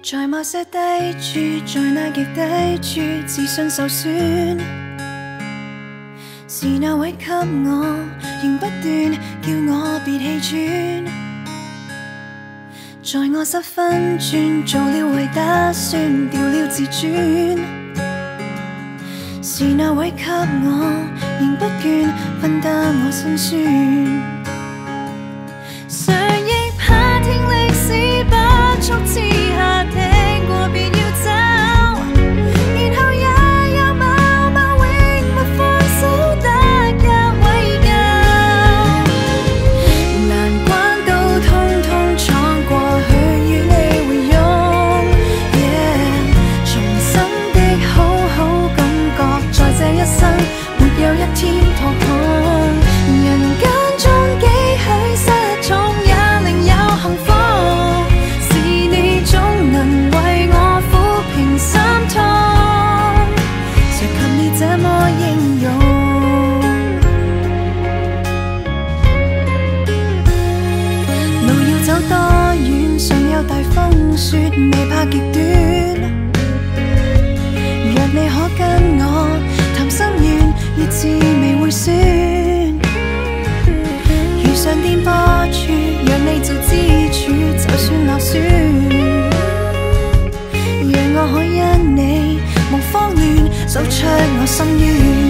在某些低处，在那极低处，自信受损。是那位给我，仍不断叫我别气喘。在我失分寸，做了坏打算，掉了自尊。是那位给我，仍不倦分担我辛酸。这么英勇，路要走多远？尚有大风雪，未怕极端。若你可跟我谈心愿，热炽未会酸。遇上颠簸处，让你做知。走出我心渊。